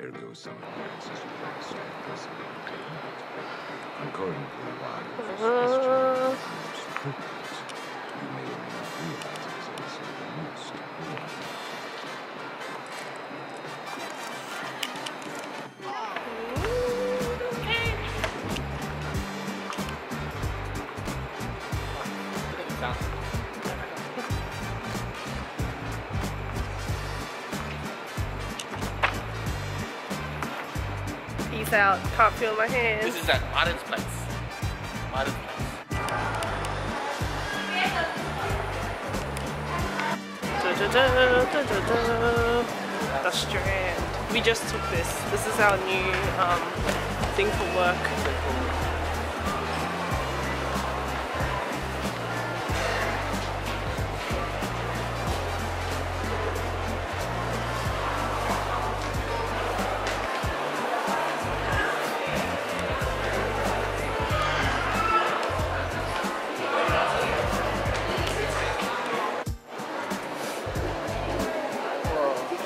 Ergo some appearances you very strong precedent. According to the wise Uh, most fruitless, you may or may not realize it is also the most rewarding. Peace out. Can't feel my hands. This is at Martin's place. Martin's place. The Strand. We just took this. This is our new um, thing for work.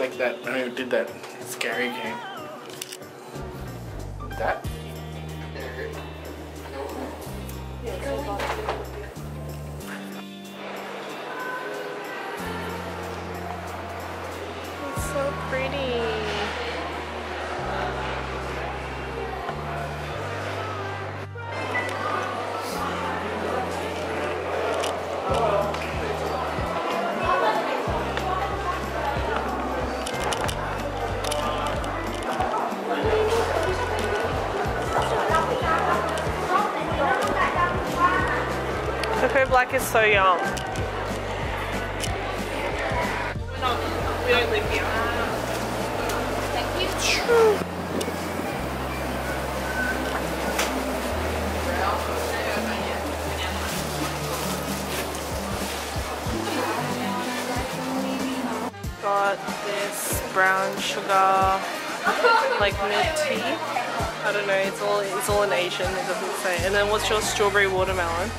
like that. I don't even did that. Scary game. That? Yeah. Black is so young. We don't live here. True. Got this brown sugar, like milk tea. I don't know. It's all it's all in Asian. It doesn't say. And then what's your strawberry watermelon?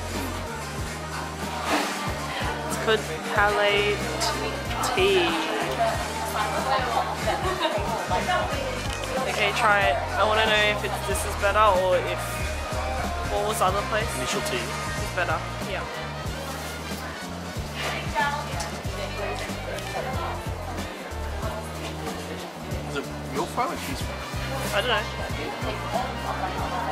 Called Palette tea. Okay, try it. I want to know if it's, this is better or if what was the other place? Initial tea. It's better. Yeah. Is it milk fry or cheese fry? I don't know.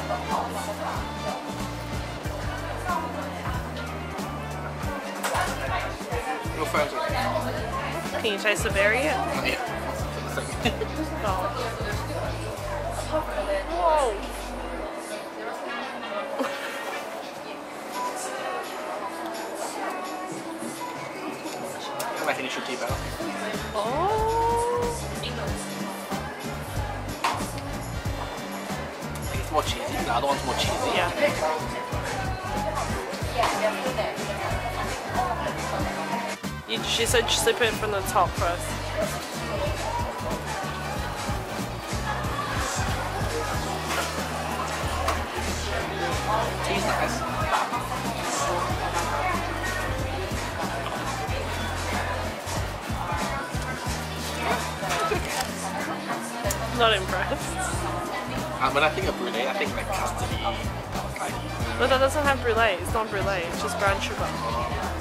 Milk fry was okay. Can you taste the berry? Yeah. Oh. Whoa. I like initial tea better. Oh. Like it's more cheesy. The other one's more cheesy. Yeah. You, she said slip it from the top first. Tea's nice. Not impressed. Uh, when I think of brulee, I think like custardy. Like, But that doesn't have brulee. It's not brulee. It's just brown sugar.